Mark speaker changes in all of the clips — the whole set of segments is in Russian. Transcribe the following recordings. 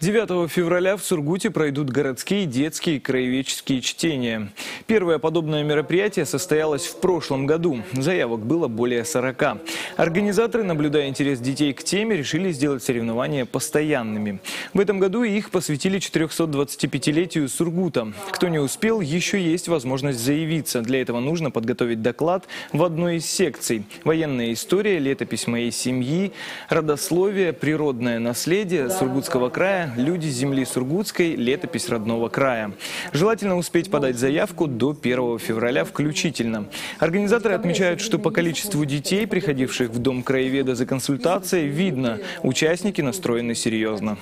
Speaker 1: 9 февраля в Сургуте пройдут городские детские краеведческие чтения. Первое подобное мероприятие состоялось в прошлом году. Заявок было более 40. Организаторы, наблюдая интерес детей к теме, решили сделать соревнования постоянными. В этом году их посвятили 425-летию Сургута. Кто не успел, еще есть возможность заявиться. Для этого нужно подготовить доклад в одной из секций. Военная история, летопись моей семьи, родословие, природное наследие Сургутского края, «Люди земли Сургутской. Летопись родного края». Желательно успеть подать заявку до 1 февраля включительно. Организаторы отмечают, что по количеству детей, приходивших в Дом краеведа за консультацией, видно, участники настроены серьезно.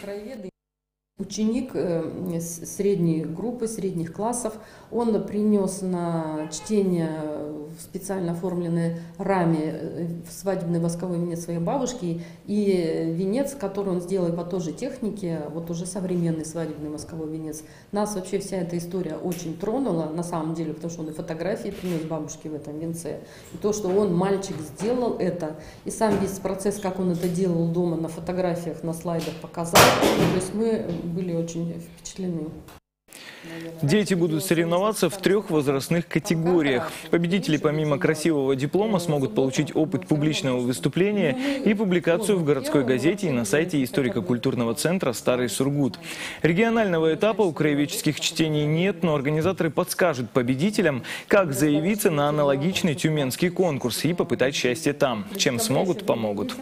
Speaker 2: Ученик э, средней группы, средних классов, он принес на чтение в специально оформленной раме э, свадебный восковой венец своей бабушки. И венец, который он сделал по той же технике, вот уже современный свадебный восковой венец. Нас вообще вся эта история очень тронула, на самом деле, потому что он и фотографии принес бабушке в этом венце, и то, что он, мальчик, сделал это, и сам весь процесс, как он это делал дома на фотографиях, на слайдах показал, то есть мы были очень впечатлены.
Speaker 1: Дети будут соревноваться в трех возрастных категориях. Победители помимо красивого диплома смогут получить опыт публичного выступления и публикацию в городской газете и на сайте историко-культурного центра «Старый Сургут». Регионального этапа у краеведческих чтений нет, но организаторы подскажут победителям, как заявиться на аналогичный тюменский конкурс и попытать счастье там. Чем смогут, помогут.